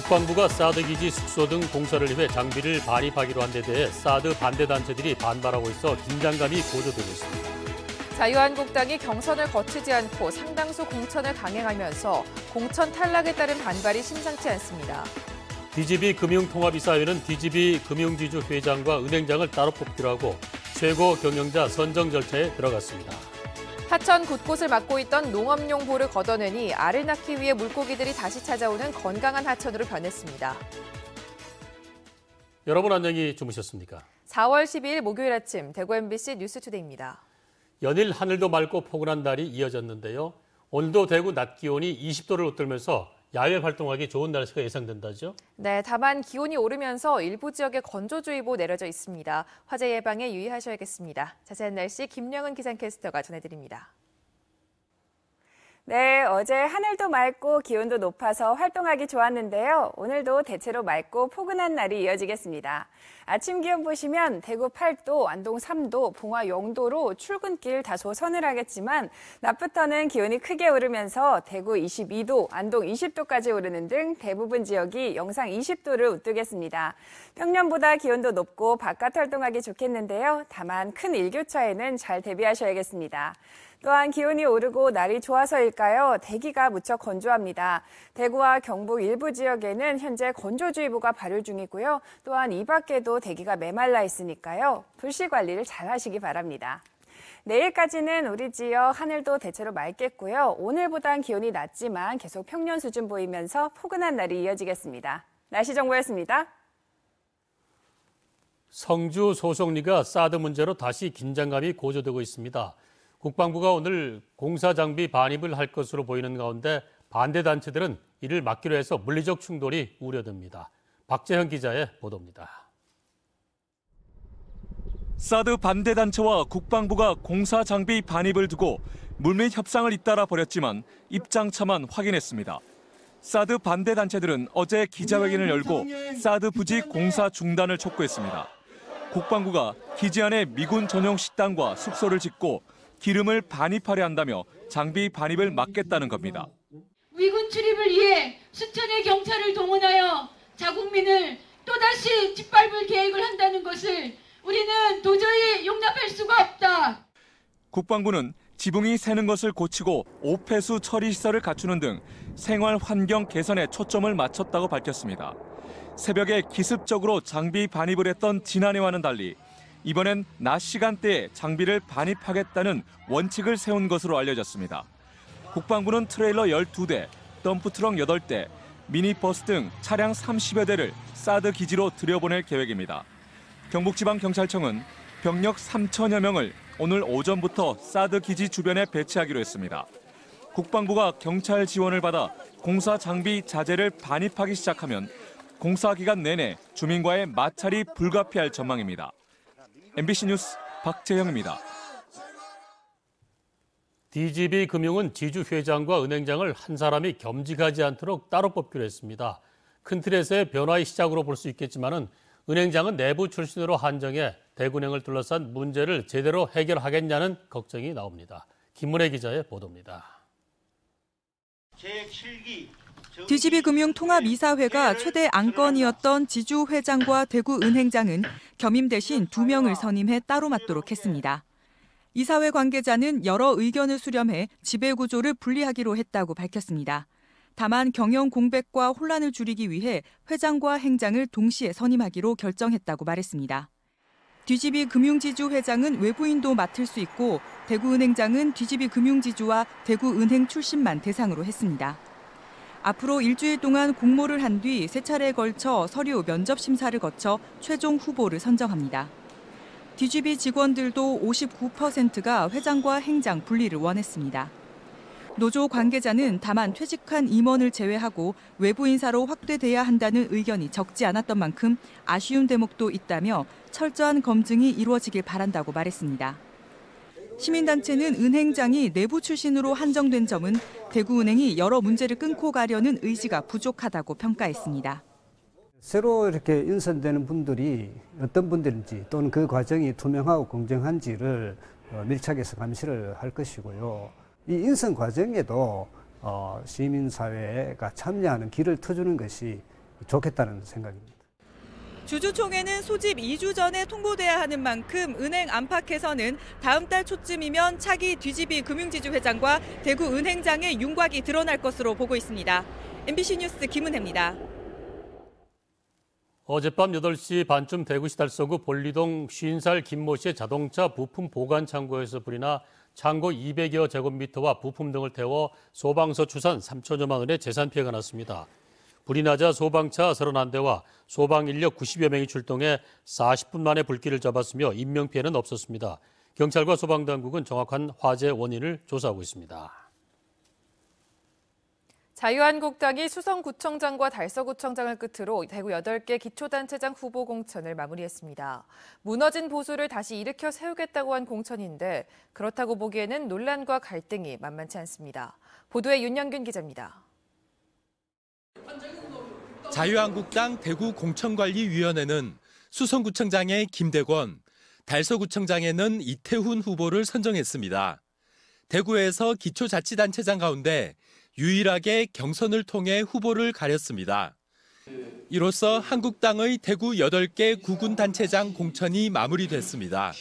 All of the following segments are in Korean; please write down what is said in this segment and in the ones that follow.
국방부가 사드 기지 숙소 등 공사를 위해 장비를 반입하기로 한 데 대해 사드 반대 단체들이 반발하고 있어 긴장감이 고조되고 있습니다. 자유한국당이 경선을 거치지 않고 상당수 공천을 강행하면서 공천 탈락에 따른 반발이 심상치 않습니다. DGB 금융통합이사회는 DGB 금융지주 회장과 은행장을 따로 뽑기로 하고 최고 경영자 선정 절차에 들어갔습니다. 하천 곳곳을 막고 있던 농업용 보를 걷어내니 알을 낳기 위해 물고기들이 다시 찾아오는 건강한 하천으로 변했습니다. 여러분 안녕히 주무셨습니까? 4월 12일 목요일 아침 대구 MBC 뉴스투데이입니다. 연일 하늘도 맑고 포근한 날이 이어졌는데요. 오늘도 대구 낮 기온이 20도를 웃돌면서 야외 활동하기 좋은 날씨가 예상된다죠? 네, 다만 기온이 오르면서 일부 지역에 건조주의보 내려져 있습니다. 화재 예방에 유의하셔야겠습니다. 자세한 날씨 김영은 기상캐스터가 전해드립니다. 네, 어제 하늘도 맑고 기온도 높아서 활동하기 좋았는데요. 오늘도 대체로 맑고 포근한 날이 이어지겠습니다. 아침 기온 보시면 대구 8도, 안동 3도, 봉화 0도로 출근길 다소 서늘하겠지만 낮부터는 기온이 크게 오르면서 대구 22도, 안동 20도까지 오르는 등 대부분 지역이 영상 20도를 웃돌겠습니다. 평년보다 기온도 높고 바깥 활동하기 좋겠는데요. 다만 큰 일교차에는 잘 대비하셔야겠습니다. 또한 기온이 오르고 날이 좋아서일까요? 대기가 무척 건조합니다. 대구와 경북 일부 지역에는 현재 건조주의보가 발효 중이고요. 또한 이 밖에도 대기가 메말라 있으니까요. 불씨 관리를 잘 하시기 바랍니다. 내일까지는 우리 지역 하늘도 대체로 맑겠고요. 오늘보단 기온이 낮지만 계속 평년 수준 보이면서 포근한 날이 이어지겠습니다. 날씨 정보였습니다. 성주 소송리가 사드 문제로 다시 긴장감이 고조되고 있습니다. 국방부가 오늘 공사 장비 반입을 할 것으로 보이는 가운데 반대 단체들은 이를 막기로 해서 물리적 충돌이 우려됩니다. 박재현 기자의 보도입니다. 사드 반대 단체와 국방부가 공사 장비 반입을 두고 물밑 협상을 잇따라 벌였지만 입장차만 확인했습니다. 사드 반대 단체들은 어제 기자회견을 열고 사드 부지 공사 중단을 촉구했습니다. 국방부가 기지 안에 미군 전용 식당과 숙소를 짓고 기름을 반입하려 한다며 장비 반입을 막겠다는 겁니다. 위군 출입을 위해 수천의 경찰을 동원하여 자국민을 또다시 짓밟을 계획을 한다는 것을 우리는 도저히 용납할 수가 없다. 국방부는 지붕이 새는 것을 고치고 오폐수 처리 시설을 갖추는 등 생활 환경 개선에 초점을 맞췄다고 밝혔습니다. 새벽에 기습적으로 장비 반입을 했던 지난해와는 달리 이번엔 낮 시간대에 장비를 반입하겠다는 원칙을 세운 것으로 알려졌습니다. 국방부는 트레일러 12대, 덤프트럭 8대, 미니버스 등 차량 30여 대를 사드 기지로 들여보낼 계획입니다. 경북지방경찰청은 병력 3천여 명을 오늘 오전부터 사드 기지 주변에 배치하기로 했습니다. 국방부가 경찰 지원을 받아 공사 장비 자재를 반입하기 시작하면 공사 기간 내내 주민과의 마찰이 불가피할 전망입니다. MBC 뉴스 박재영입니다. DGB 금융은 지주 회장과 은행장을 한 사람이 겸직하지 않도록 따로 뽑기로 했습니다. 큰 틀에서의 변화의 시작으로 볼 수 있겠지만은 은행장은 내부 출신으로 한정해 대구은행을 둘러싼 문제를 제대로 해결하겠냐는 걱정이 나옵니다. 김문혜 기자의 보도입니다. DGB 금융통합이사회가 최대 안건이었던 지주 회장과 대구 은행장은 겸임 대신 두 명을 선임해 따로 맡도록 했습니다. 이사회 관계자는 여러 의견을 수렴해 지배 구조를 분리하기로 했다고 밝혔습니다. 다만 경영 공백과 혼란을 줄이기 위해 회장과 행장을 동시에 선임하기로 결정했다고 말했습니다. DGB 금융지주 회장은 외부인도 맡을 수 있고 대구은행장은 DGB 금융지주와 대구은행 출신만 대상으로 했습니다. 앞으로 일주일 동안 공모를 한 뒤 세 차례에 걸쳐 서류 면접 심사를 거쳐 최종 후보를 선정합니다. DGB 직원들도 59%가 회장과 행장 분리를 원했습니다. 노조 관계자는 다만 퇴직한 임원을 제외하고 외부 인사로 확대돼야 한다는 의견이 적지 않았던 만큼 아쉬운 대목도 있다며 철저한 검증이 이루어지길 바란다고 말했습니다. 시민단체는 은행장이 내부 출신으로 한정된 점은 대구은행이 여러 문제를 끊고 가려는 의지가 부족하다고 평가했습니다. 새로 이렇게 인선되는 분들이 어떤 분들인지 또는 그 과정이 투명하고 공정한지를 어, 밀착해서 감시를 할 것이고요. 이 인선 과정에도 어, 시민사회가 참여하는 길을 터주는 것이 좋겠다는 생각입니다. 주주총회는 소집 2주 전에 통보돼야 하는 만큼 은행 안팎에서는 다음 달 초쯤이면 차기 뒤집이 금융지주 회장과 대구 은행장의 윤곽이 드러날 것으로 보고 있습니다. MBC 뉴스 김은혜입니다. 어젯밤 8시 반쯤 대구시 달서구 볼리동 50살 김모 씨의 자동차 부품 보관 창고에서 불이 나 창고 200여 제곱미터와 부품 등을 태워 소방서 추산 3천여만 원의 재산 피해가 났습니다. 불이 나자 소방차 31대와 소방 인력 90여 명이 출동해 40분 만에 불길을 잡았으며 인명피해는 없었습니다. 경찰과 소방당국은 정확한 화재 원인을 조사하고 있습니다. 자유한국당이 수성구청장과 달서구청장을 끝으로 대구 8개 기초단체장 후보 공천을 마무리했습니다. 무너진 보수를 다시 일으켜 세우겠다고 한 공천인데 그렇다고 보기에는 논란과 갈등이 만만치 않습니다. 보도에 윤영균 기자입니다. 자유한국당 대구 공천관리위원회는 수성구청장에 김대권, 달서구청장에는 이태훈 후보를 선정했습니다. 대구에서 기초자치단체장 가운데 유일하게 경선을 통해 후보를 가렸습니다. 이로써 한국당의 대구 8개 구군 단체장 공천이 마무리됐습니다.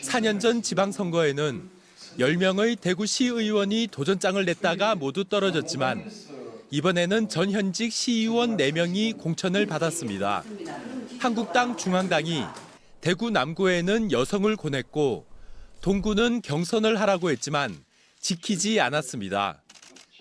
4년 전 지방선거에는 10명의 대구시 의원이 도전장을 냈다가 모두 떨어졌지만 이번에는 전현직 시의원 4명이 공천을 받았습니다. 한국당 중앙당이 대구 남구에는 여성을 권했고 동구는 경선을 하라고 했지만 지키지 않았습니다.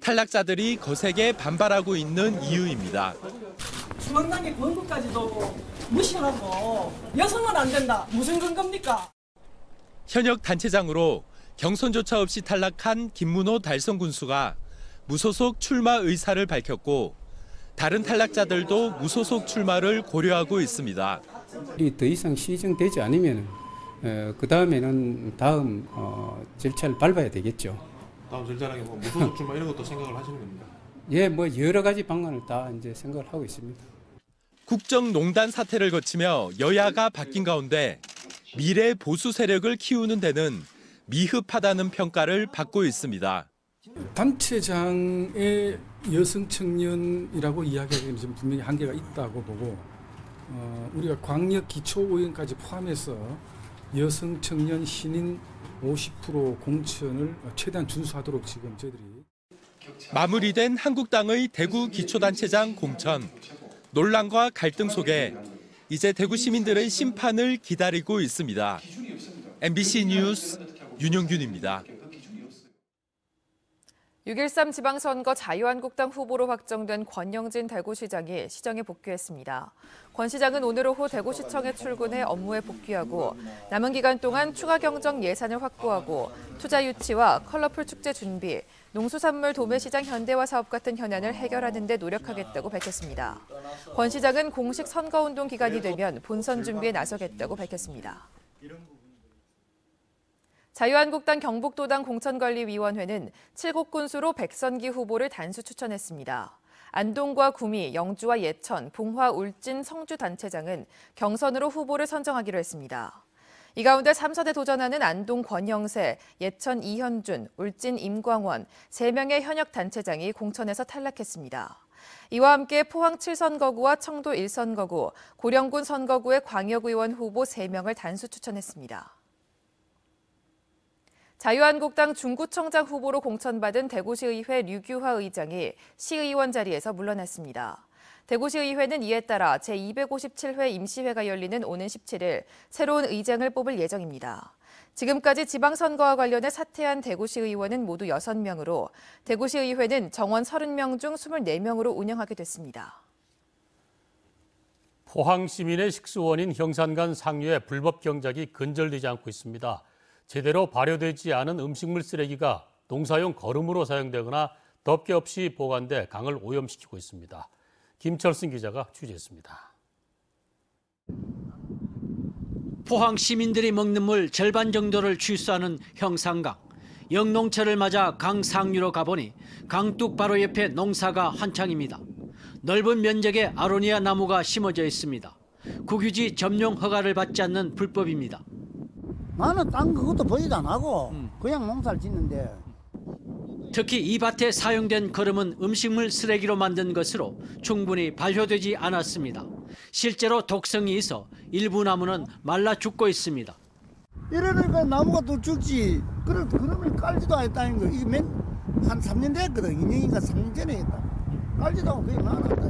탈락자들이 거세게 반발하고 있는 이유입니다. 중앙당의 권고까지도 무시하고 여성은 안 된다. 무슨 근거입니까? 현역 단체장으로 경선조차 없이 탈락한 김문호 달성 군수가 무소속 출마 의사를 밝혔고 다른 탈락자들도 무소속 출마를 고려하고 있습니다. 더 이상 시정되지 않으면 그 다음에는 다음 어, 절차를 밟아야 되겠죠. 다음 절차라는 뭐 무소속 출마 이런 것도 생각을 하시는 겁니까? 예, 뭐 여러 가지 방안을 다 이제 생각을 하고 있습니다. 국정농단 사태를 거치며 여야가 바뀐 가운데 미래 보수 세력을 키우는 데는 미흡하다는 평가를 받고 있습니다. 단체장의 여성 청년이라고 이야기하기에는 좀 분명히 한계가 있다고 보고 어, 우리가 광역 기초의원까지 포함해서 여성 청년 신인 50% 공천을 최대한 준수하도록 지금 저희들이 마무리된 한국당의 대구 기초단체장 공천 논란과 갈등 속에 이제 대구 시민들의 심판을 기다리고 있습니다. MBC 뉴스 윤용균입니다. 6.13 지방선거 자유한국당 후보로 확정된 권영진 대구시장이 시정에 복귀했습니다. 권 시장은 오늘 오후 대구시청에 출근해 업무에 복귀하고 남은 기간 동안 추가 경정 예산을 확보하고 투자 유치와 컬러풀 축제 준비, 농수산물 도매시장 현대화 사업 같은 현안을 해결하는 데 노력하겠다고 밝혔습니다. 권 시장은 공식 선거운동 기간이 되면 본선 준비에 나서겠다고 밝혔습니다. 자유한국당 경북도당 공천관리위원회는 칠곡 군수로 백선기 후보를 단수 추천했습니다. 안동과 구미, 영주와 예천, 봉화, 울진, 성주 단체장은 경선으로 후보를 선정하기로 했습니다. 이 가운데 3선에 도전하는 안동 권영세, 예천 이현준, 울진 임광원 3명의 현역 단체장이 공천에서 탈락했습니다. 이와 함께 포항 7선거구와 청도 1선거구, 고령군 선거구의 광역의원 후보 3명을 단수 추천했습니다. 자유한국당 중구청장 후보로 공천받은 대구시의회 류규화 의장이 시의원 자리에서 물러났습니다. 대구시의회는 이에 따라 제257회 임시회가 열리는 오는 17일 새로운 의장을 뽑을 예정입니다. 지금까지 지방선거와 관련해 사퇴한 대구시의원은 모두 6명으로 대구시의회는 정원 30명 중 24명으로 운영하게 됐습니다. 포항 시민의 식수원인 형산간 상류에 불법 경작이 근절되지 않고 있습니다. 제대로 발효되지 않은 음식물 쓰레기가 농사용 거름으로 사용되거나 덮개 없이 보관돼 강을 오염시키고 있습니다. 김철승 기자가 취재했습니다. 포항 시민들이 먹는 물 절반 정도를 취수하는 형산강. 영농철을 맞아 강 상류로 가보니 강둑 바로 옆에 농사가 한창입니다. 넓은 면적에 아로니아 나무가 심어져 있습니다. 국유지 점용 허가를 받지 않는 불법입니다. 나는 딴 그것도 보지도 안 하고 그냥 농사를 짓는데 특히 이 밭에 사용된 거름은 음식물 쓰레기로 만든 것으로 충분히 발효되지 않았습니다. 실제로 독성이 있어 일부 나무는 말라 죽고 있습니다. 이러니까 나무가 또 죽지. 그래, 그러면 깔지도 않았다는 거. 이게 맨, 한 3년 됐거든. 2년인가 3년 전에 했다. 깔지도 않고 그냥 놔놨다.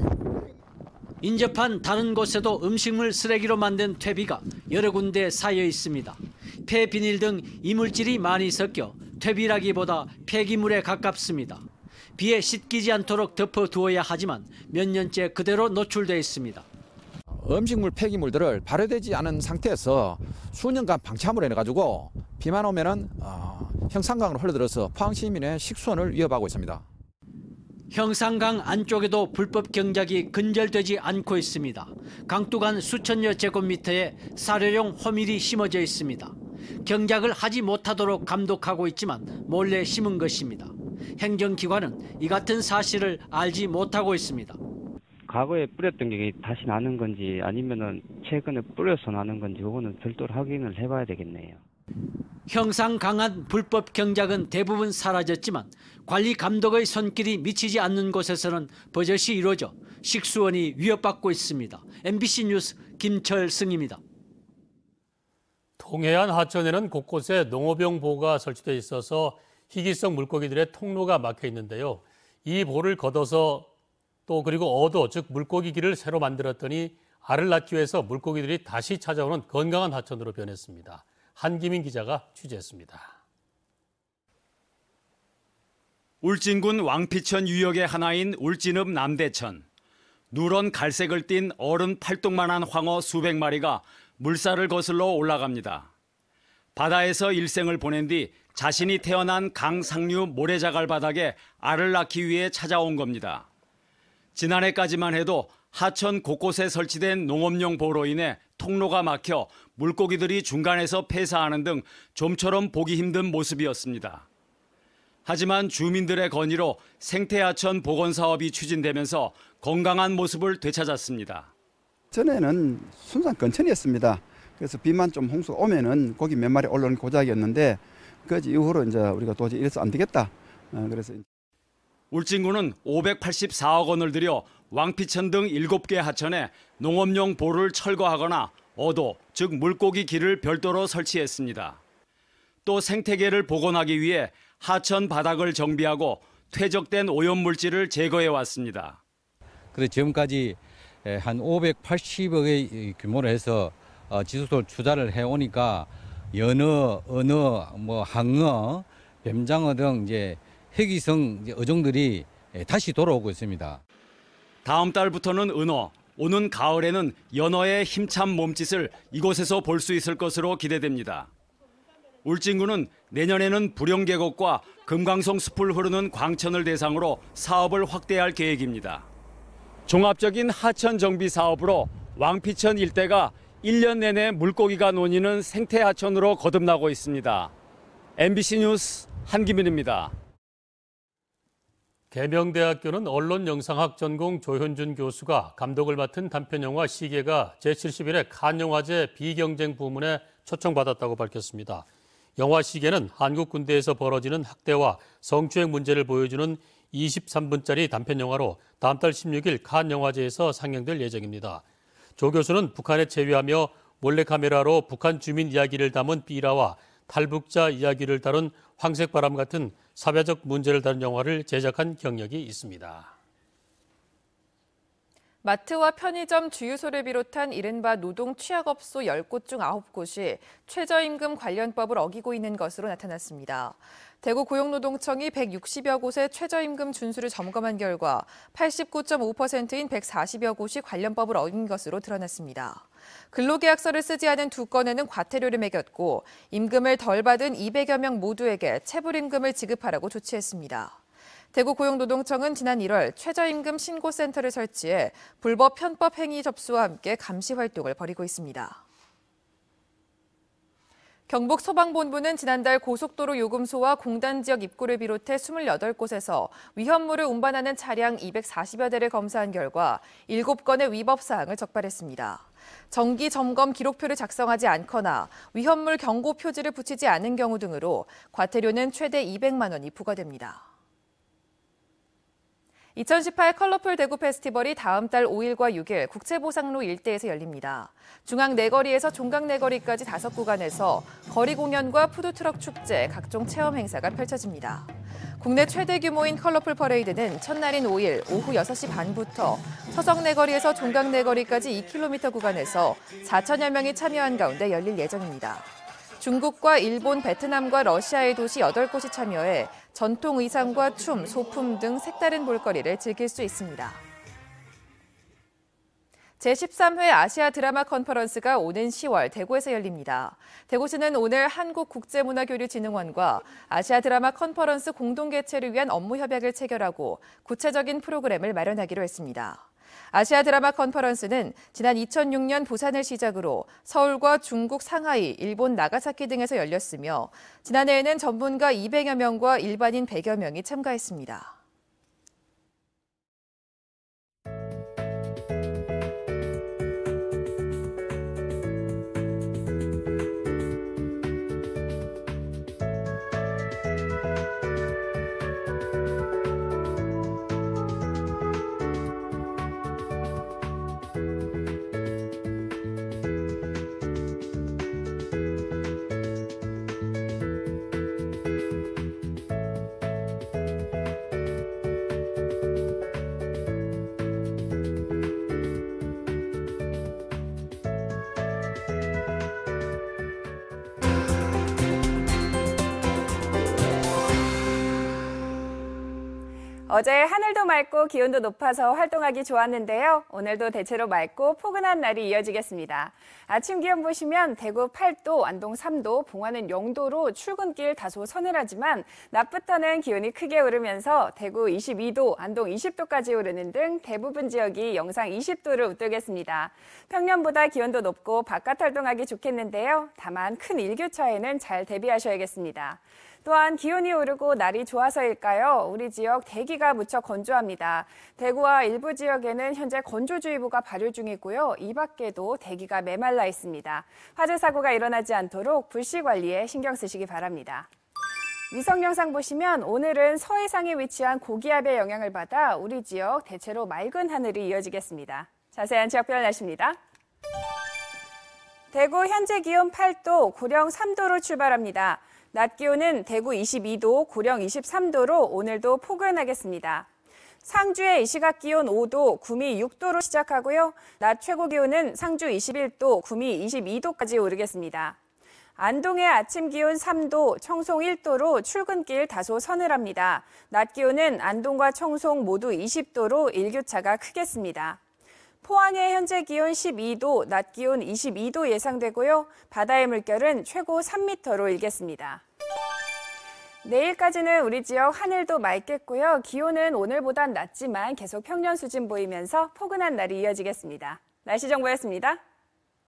인접한 다른 곳에도 음식물 쓰레기로 만든 퇴비가 여러 군데 쌓여 있습니다. 폐 비닐 등 이물질이 많이 섞여 퇴비라기보다 폐기물에 가깝습니다. 비에 씻기지 않도록 덮어두어야 하지만 몇 년째 그대로 노출돼 있습니다. 음식물 폐기물들을 발효되지 않은 상태에서 수년간 방치함으로 인해 가지고 비만 오면은 어, 형산강으로 흘러들어서 포항 시민의 식수원을 위협하고 있습니다. 형산강 안쪽에도 불법 경작이 근절되지 않고 있습니다. 강둑안 수천여 제곱미터에 사료용 호밀이 심어져 있습니다. 경작을 하지 못하도록 감독하고 있지만 몰래 심은 것입니다. 행정기관은 이 같은 사실을 알지 못하고 있습니다. 과거에 뿌렸던 게 다시 나는 건지 아니면은 최근에 뿌려서 나는 건지 그거는 별도로 확인을 해봐야 되겠네요. 형상 강한 불법 경작은 대부분 사라졌지만 관리 감독의 손길이 미치지 않는 곳에서는 버젓이 이루어져 식수원이 위협받고 있습니다. MBC 뉴스 김철승입니다. 동해안 하천에는 곳곳에 농업용 보가 설치돼 있어서 희귀성 물고기들의 통로가 막혀 있는데요. 이 보를 걷어서 또 그리고 어도 즉 물고기 길을 새로 만들었더니 알을 낳기 위해서 물고기들이 다시 찾아오는 건강한 하천으로 변했습니다. 한기민 기자가 취재했습니다. 울진군 왕피천 유역의 하나인 울진읍 남대천. 누런 갈색을 띤 어른 팔뚝만한 황어 수백 마리가 물살을 거슬러 올라갑니다. 바다에서 일생을 보낸 뒤 자신이 태어난 강 상류 모래자갈 바닥에 알을 낳기 위해 찾아온 겁니다. 지난해까지만 해도 하천 곳곳에 설치된 농업용 보로 인해 통로가 막혀 물고기들이 중간에서 폐사하는 등 좀처럼 보기 힘든 모습이었습니다. 하지만 주민들의 건의로 생태하천 복원 사업이 추진되면서 건강한 모습을 되찾았습니다. 전에는 순산 근천이었습니다. 그래서 비만 좀 홍수가 오면은 고기 몇 마리 올라오는 고작이었는데 그 이후로 이제 우리가 도저히 이래서 안 되겠다. 어, 그래서 울진군은 584억 원을 들여 왕피천 등 7개 하천에 농업용 보를 철거하거나 어도, 즉 물고기 길을 별도로 설치했습니다. 또 생태계를 복원하기 위해 하천 바닥을 정비하고 퇴적된 오염물질을 제거해 왔습니다. 그래서 지금까지 한 580억의 규모로 해서 어, 지속적으로 투자를 해오니까 연어, 언어, 뭐 항어, 뱀장어 등 이제 희귀성 어종들이 다시 돌아오고 있습니다. 다음 달부터는 은어, 오는 가을에는 연어의 힘찬 몸짓을 이곳에서 볼 수 있을 것으로 기대됩니다. 울진군은 내년에는 부령계곡과 금강송 숲을 흐르는 광천을 대상으로 사업을 확대할 계획입니다. 종합적인 하천 정비 사업으로 왕피천 일대가 1년 내내 물고기가 논이는 생태 하천으로 거듭나고 있습니다. MBC 뉴스 한기민입니다. 계명대학교는 언론영상학 전공 조현준 교수가 감독을 맡은 단편영화 시계가 제71회 칸영화제 비경쟁 부문에 초청받았다고 밝혔습니다. 영화 시계는 한국 군대에서 벌어지는 학대와 성추행 문제를 보여주는 23분짜리 단편 영화로 다음 달 16일 칸 영화제에서 상영될 예정입니다. 조 교수는 북한에 체류하며 몰래카메라로 북한 주민 이야기를 담은 삐라와 탈북자 이야기를 다룬 황색바람 같은 사회적 문제를 다룬 영화를 제작한 경력이 있습니다. 마트와 편의점 주유소를 비롯한 이른바 노동 취약업소 10곳 중 9곳이 최저임금 관련법을 어기고 있는 것으로 나타났습니다. 대구 고용노동청이 160여 곳의 최저임금 준수를 점검한 결과 89.5%인 140여 곳이 관련법을 어긴 것으로 드러났습니다. 근로계약서를 쓰지 않은 두 건에는 과태료를 매겼고 임금을 덜 받은 200여 명 모두에게 체불임금을 지급하라고 조치했습니다. 대구 고용노동청은 지난 1월 최저임금 신고센터를 설치해 불법 편법 행위 접수와 함께 감시 활동을 벌이고 있습니다. 경북 소방본부는 지난달 고속도로 요금소와 공단 지역 입구를 비롯해 28곳에서 위험물을 운반하는 차량 240여 대를 검사한 결과 7건의 위법 사항을 적발했습니다. 정기 점검 기록표를 작성하지 않거나 위험물 경고 표지를 붙이지 않은 경우 등으로 과태료는 최대 200만 원이 부과됩니다. 2018 컬러풀 대구 페스티벌이 다음 달 5일과 6일 국채보상로 일대에서 열립니다. 중앙 내거리에서 종각 내거리까지 다섯 구간에서 거리 공연과 푸드트럭 축제, 각종 체험 행사가 펼쳐집니다. 국내 최대 규모인 컬러풀 퍼레이드는 첫날인 5일 오후 6시 반부터 서성 네거리에서 종각 네거리까지 2km 구간에서 4천여 명이 참여한 가운데 열릴 예정입니다. 중국과 일본, 베트남과 러시아의 도시 8곳이 참여해 전통 의상과 춤, 소품 등 색다른 볼거리를 즐길 수 있습니다. 제13회 아시아 드라마 컨퍼런스가 오는 10월 대구에서 열립니다. 대구시는 오늘 한국국제문화교류진흥원과 아시아 드라마 컨퍼런스 공동 개최를 위한 업무 협약을 체결하고 구체적인 프로그램을 마련하기로 했습니다. 아시아 드라마 컨퍼런스는 지난 2006년 부산을 시작으로 서울과 중국 상하이, 일본 나가사키 등에서 열렸으며 지난해에는 전문가 200여 명과 일반인 100여 명이 참가했습니다. 어제 하늘도 맑고 기온도 높아서 활동하기 좋았는데요. 오늘도 대체로 맑고 포근한 날이 이어지겠습니다. 아침 기온 보시면 대구 8도, 안동 3도, 봉화는 0도로 출근길 다소 서늘하지만 낮부터는 기온이 크게 오르면서 대구 22도, 안동 20도까지 오르는 등 대부분 지역이 영상 20도를 웃돌겠습니다. 평년보다 기온도 높고 바깥 활동하기 좋겠는데요. 다만 큰 일교차에는 잘 대비하셔야겠습니다. 또한 기온이 오르고 날이 좋아서일까요? 우리 지역 대기가 무척 건조합니다. 대구와 일부 지역에는 현재 건조주의보가 발효 중이고요. 이 밖에도 대기가 메말라 있습니다. 화재 사고가 일어나지 않도록 불씨 관리에 신경 쓰시기 바랍니다. 위성 영상 보시면 오늘은 서해상에 위치한 고기압의 영향을 받아 우리 지역 대체로 맑은 하늘이 이어지겠습니다. 자세한 지역별 날씨입니다. 대구 현재 기온 8도, 고령 3도로 출발합니다. 낮 기온은 대구 22도, 고령 23도로 오늘도 포근하겠습니다. 상주의 이 시각 기온 5도, 구미 6도로 시작하고요. 낮 최고 기온은 상주 21도, 구미 22도까지 오르겠습니다. 안동의 아침 기온 3도, 청송 1도로 출근길 다소 서늘합니다. 낮 기온은 안동과 청송 모두 20도로 일교차가 크겠습니다. 포항의 현재 기온 12도, 낮 기온 22도 예상되고요. 바다의 물결은 최고 3m로 일겠습니다. 내일까지는 우리 지역 하늘도 맑겠고요. 기온은 오늘보단 낮지만 계속 평년 수준 보이면서 포근한 날이 이어지겠습니다. 날씨 정보였습니다.